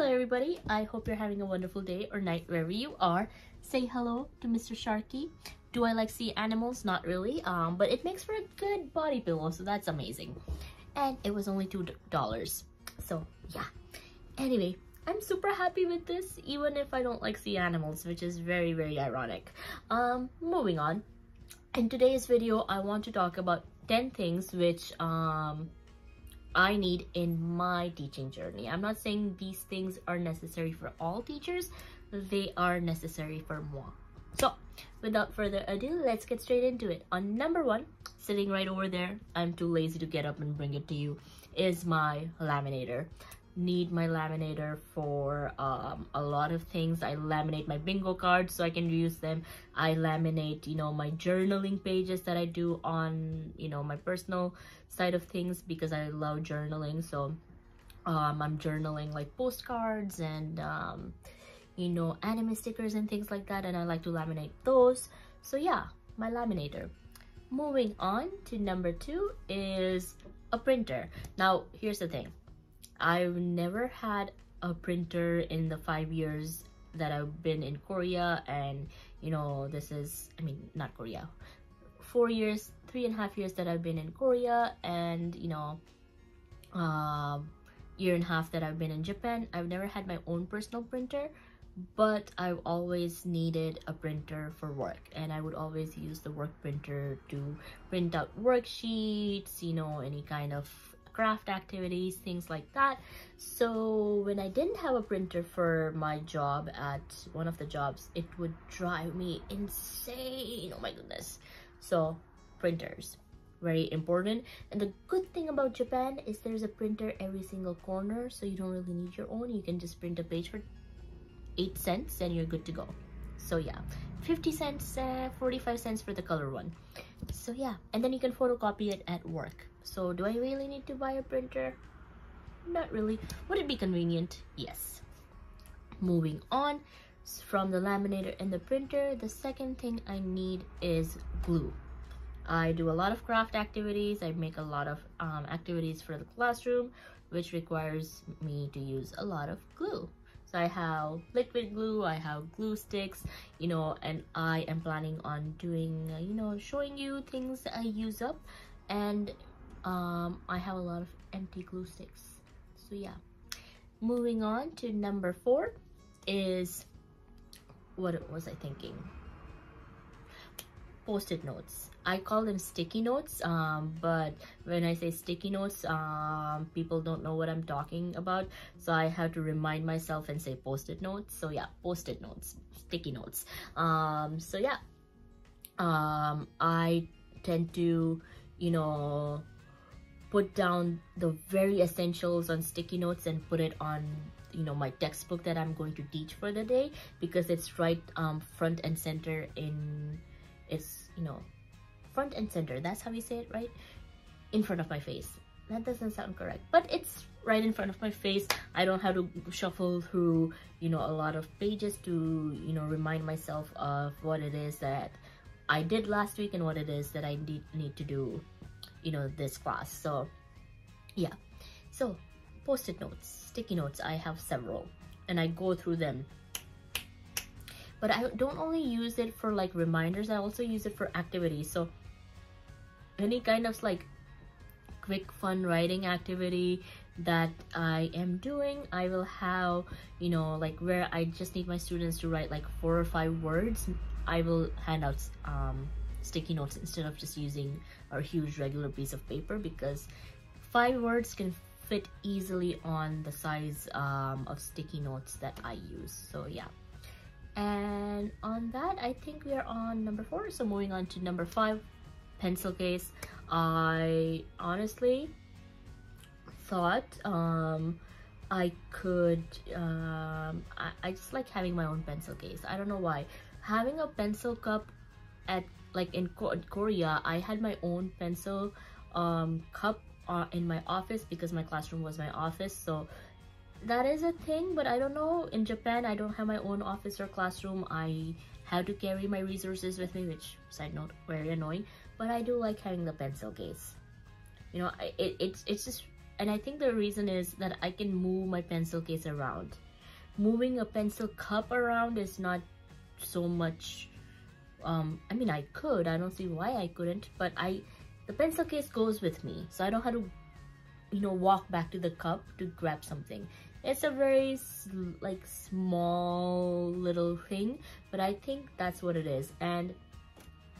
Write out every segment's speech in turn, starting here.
Hello everybody, I hope you're having a wonderful day or night wherever you are. Say hello to Mr. Sharky. Do I like sea animals? Not really, um, but it makes for a good body pillow, so that's amazing. And it was only $2. So yeah. Anyway, I'm super happy with this, even if I don't like sea animals, which is very, very ironic. Um, moving on. In today's video, I want to talk about 10 things which um, I need in my teaching journey. I'm not saying these things are necessary for all teachers, they are necessary for moi. So, without further ado, let's get straight into it. On number one, sitting right over there, I'm too lazy to get up and bring it to you, is my laminator need my laminator for um, a lot of things. I laminate my bingo cards so I can use them. I laminate, you know, my journaling pages that I do on, you know, my personal side of things because I love journaling. So um, I'm journaling like postcards and, um, you know, anime stickers and things like that. And I like to laminate those. So yeah, my laminator. Moving on to number two is a printer. Now, here's the thing I've never had a printer in the five years that I've been in Korea and you know this is I mean not Korea. Four years three and a half years that I've been in Korea and you know uh, year and a half that I've been in Japan. I've never had my own personal printer but I've always needed a printer for work. And I would always use the work printer to print out worksheets you know any kind of craft activities, things like that. So when I didn't have a printer for my job at one of the jobs, it would drive me insane. Oh my goodness. So printers, very important. And the good thing about Japan is there's a printer every single corner. So you don't really need your own. You can just print a page for 8 cents and you're good to go. So yeah, 50 cents, uh, 45 cents for the color one. So yeah, and then you can photocopy it at work. So do I really need to buy a printer? Not really. Would it be convenient? Yes. Moving on from the laminator and the printer, the second thing I need is glue. I do a lot of craft activities. I make a lot of um, activities for the classroom, which requires me to use a lot of glue. So I have liquid glue, I have glue sticks, you know, and I am planning on doing, you know, showing you things I use up. And um, I have a lot of empty glue sticks. So yeah. Moving on to number four is, what was I thinking? Post-it notes. I call them sticky notes, um, but when I say sticky notes, um, people don't know what I'm talking about. So I have to remind myself and say post-it notes. So yeah, post-it notes, sticky notes. Um, so yeah, um, I tend to, you know, put down the very essentials on sticky notes and put it on you know my textbook that i'm going to teach for the day because it's right um front and center in it's you know front and center. That's how you say it right? In front of my face. That doesn't sound correct but it's right in front of my face. I don't have to shuffle through you know a lot of pages to you know remind myself of what it is that i did last week and what it is that i need, need to do you know this class. So yeah. So post-it notes sticky notes i have several and i go through them. But i don't only use it for like reminders i also use it for activities. So any kind of like quick fun writing activity that I am doing I will have you know like where I just need my students to write like four or five words I will hand out um, sticky notes instead of just using our huge regular piece of paper because five words can fit easily on the size um, of sticky notes that I use. So yeah. And on that, I think we are on number four. So moving on to number five, pencil case. I honestly thought um, I could, um, I, I just like having my own pencil case. I don't know why. Having a pencil cup at like in Korea, I had my own pencil um, cup uh, in my office because my classroom was my office. So that is a thing, but I don't know. In Japan, I don't have my own office or classroom. I have to carry my resources with me, which side note, very annoying. But I do like having the pencil case. You know, it, it's, it's just, and I think the reason is that I can move my pencil case around. moving a pencil cup around is not so much um i mean i could. I don't see why i couldn't but i the pencil case goes with me. So i don't have to you know walk back to the cup to grab something. It's a very like small little thing but i think that's what it is. And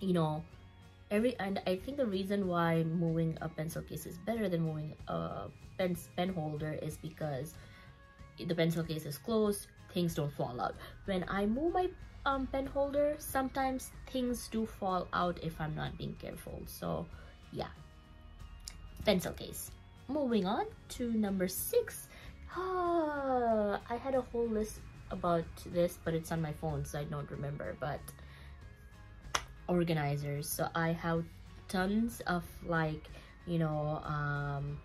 you know every and i think the reason why moving a pencil case is better than moving a pen pen holder is because the pencil case is closed things don't fall out. When i move my um, pen holder sometimes things do fall out if i'm not being careful. So yeah. Pencil case. Moving on to number six. Ah, i had a whole list about this but it's on my phone so i don't remember but organizers. So i have tons of like you know um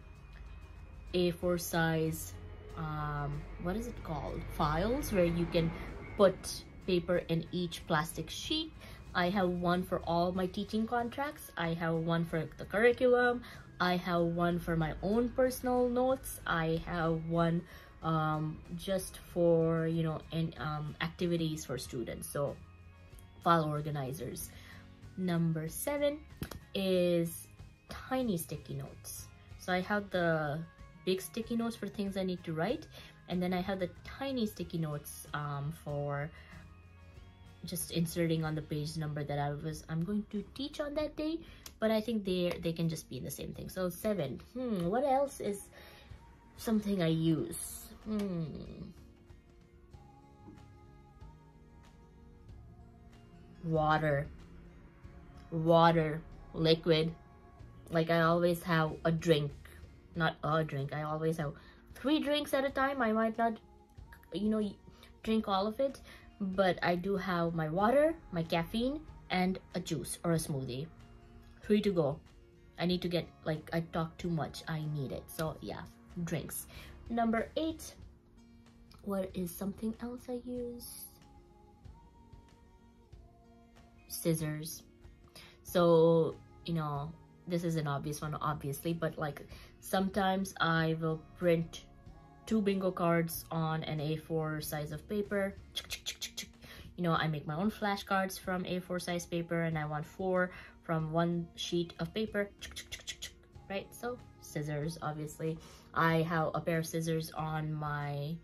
a4 size um what is it called? Files where you can put paper in each plastic sheet. I have one for all my teaching contracts. I have one for the curriculum. I have one for my own personal notes. I have one um just for you know and um activities for students. So file organizers. Number seven is tiny sticky notes. So i have the big sticky notes for things i need to write. And then i have the tiny sticky notes um, for just inserting on the page number that i was i'm going to teach on that day. But i think they they can just be the same thing. So seven. Hmm what else is something i use? Hmm. Water. Water, liquid. Like I always have a drink, not a drink. I always have three drinks at a time. I might not, you know, drink all of it, but I do have my water, my caffeine, and a juice or a smoothie. Three to go. I need to get, like, I talk too much. I need it. So, yeah, drinks. Number eight. What is something else I use? Scissors so you know this is an obvious one obviously but like sometimes i will print two bingo cards on an a4 size of paper. You know i make my own flashcards from a4 size paper and i want four from one sheet of paper. Right? So scissors obviously. I have a pair of scissors on my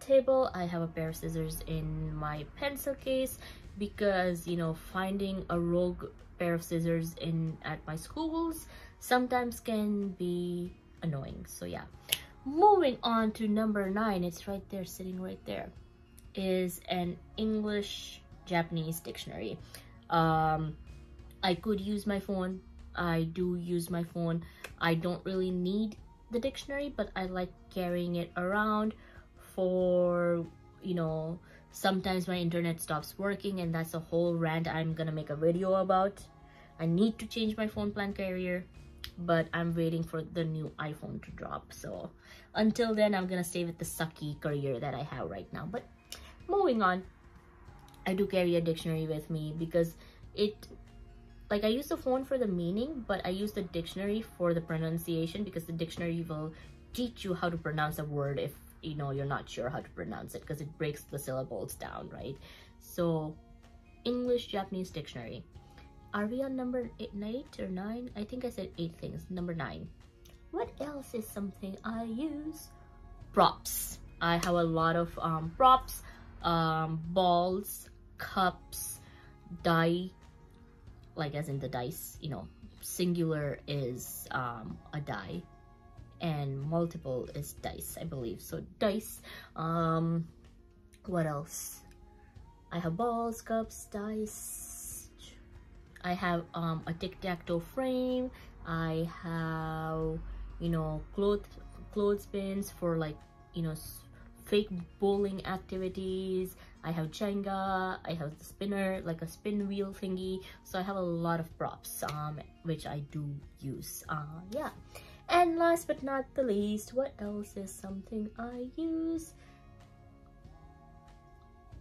table. I have a pair of scissors in my pencil case because you know finding a rogue pair of scissors in at my schools sometimes can be annoying. So yeah. Moving on to number nine. It's right there sitting right there. Is an english japanese dictionary. Um i could use my phone. I do use my phone. I don't really need the dictionary but i like carrying it around for you know sometimes my internet stops working and that's a whole rant i'm gonna make a video about. I need to change my phone plan carrier but i'm waiting for the new iphone to drop. So until then i'm gonna stay with the sucky career that i have right now. But moving on i do carry a dictionary with me because it like i use the phone for the meaning but i use the dictionary for the pronunciation because the dictionary will teach you how to pronounce a word if you know you're not sure how to pronounce it because it breaks the syllables down right? So english japanese dictionary are we on number eight, eight or nine? I think i said eight things number nine. What else is something i use? Props. I have a lot of um, props um, balls cups die like as in the dice you know. Singular is um, a die and multiple is dice i believe. So dice um what else? I have balls cups dice i have um a tic-tac-toe frame. I have you know clothes clothespins for like you know fake bowling activities. I have jenga. I have the spinner like a spin wheel thingy. So i have a lot of props um which i do use uh yeah. And last but not the least, what else is something I use?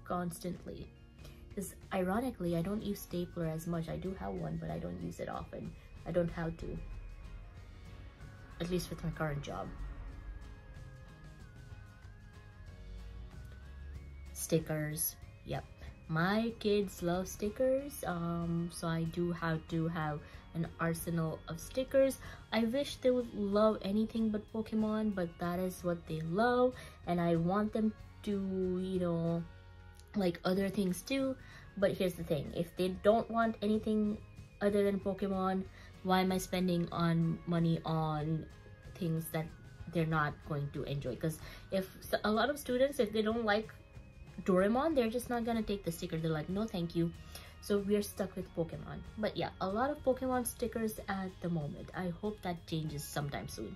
Constantly? Because ironically, I don't use stapler as much. I do have one, but I don't use it often. I don't have to. At least with my current job. stickers yep my kids love stickers um so i do have to have an arsenal of stickers i wish they would love anything but pokemon but that is what they love and i want them to you know like other things too. But here's the thing. If they don't want anything other than pokemon why am i spending on money on things that they're not going to enjoy? Because if a lot of students if they don't like Doraemon they're just not gonna take the sticker. They're like no thank you. So we're stuck with Pokemon. But yeah a lot of Pokemon stickers at the moment. I hope that changes sometime soon.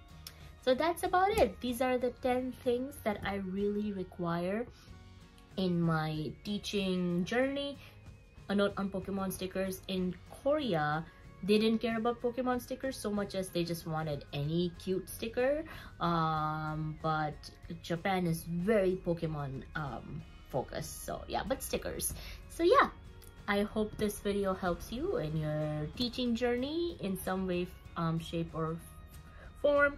So that's about it. These are the 10 things that I really require in my teaching journey a note on Pokemon stickers in Korea they didn't care about Pokemon stickers so much as they just wanted any cute sticker. Um, but Japan is very Pokemon um, focused. So yeah, but stickers. So yeah, I hope this video helps you in your teaching journey in some way, um, shape or form.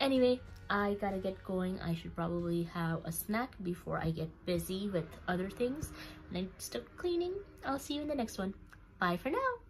Anyway, I gotta get going. I should probably have a snack before I get busy with other things. And I start cleaning. I'll see you in the next one. Bye for now.